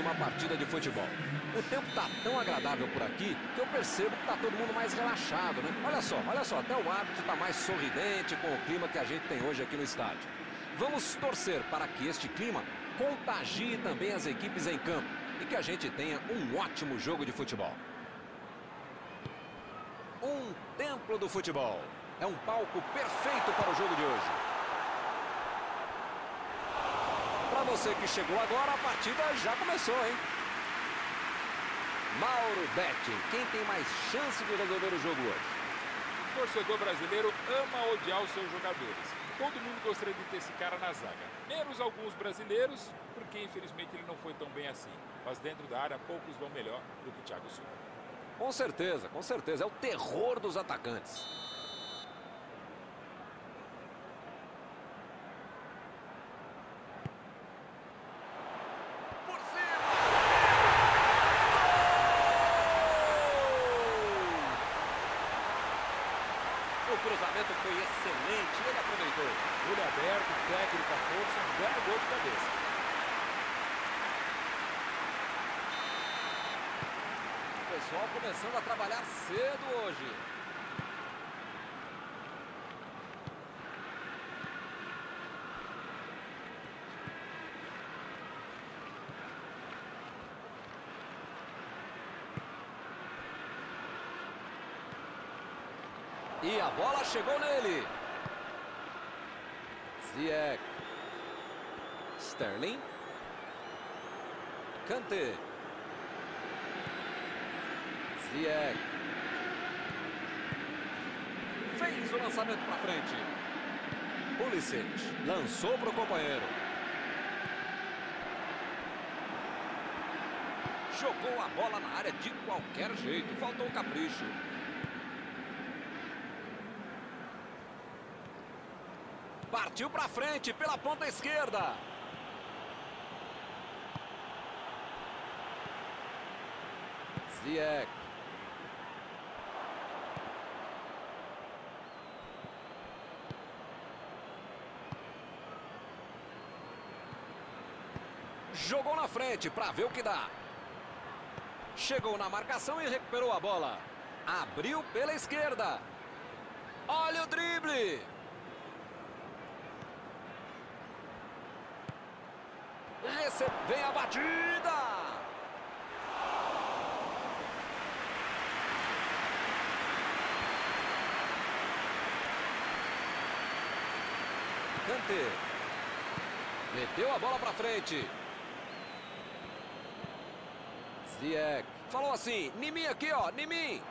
uma partida de futebol. O tempo tá tão agradável por aqui que eu percebo que tá todo mundo mais relaxado, né? Olha só, olha só, até o árbitro tá mais sorridente com o clima que a gente tem hoje aqui no estádio. Vamos torcer para que este clima contagie também as equipes em campo e que a gente tenha um ótimo jogo de futebol. Um templo do futebol. É um palco perfeito para o jogo de hoje. Para você que chegou agora, a partida já começou, hein? Mauro Betti, quem tem mais chance de resolver o jogo hoje? O torcedor brasileiro ama odiar os seus jogadores. Todo mundo gostaria de ter esse cara na zaga. Menos alguns brasileiros, porque infelizmente ele não foi tão bem assim. Mas dentro da área, poucos vão melhor do que o Thiago Silva. Com certeza, com certeza. É o terror dos atacantes. Cruzamento foi excelente ele aproveitou. Olho aberto, técnico, a força, um belo gol de cabeça. O pessoal começando a trabalhar cedo hoje. E a bola chegou nele. Ziyech. Sterling. Kanté. Ziyech. Fez o lançamento para frente. Pulisic lançou para o companheiro. Jogou a bola na área de qualquer jeito. Faltou o capricho. Partiu para frente pela ponta esquerda. Ziyech. Jogou na frente para ver o que dá. Chegou na marcação e recuperou a bola. Abriu pela esquerda. Olha o drible. Recebe, vem a batida. Kanté. Meteu a bola pra frente. Ziyech. Falou assim, Nimi aqui, ó, Nimi.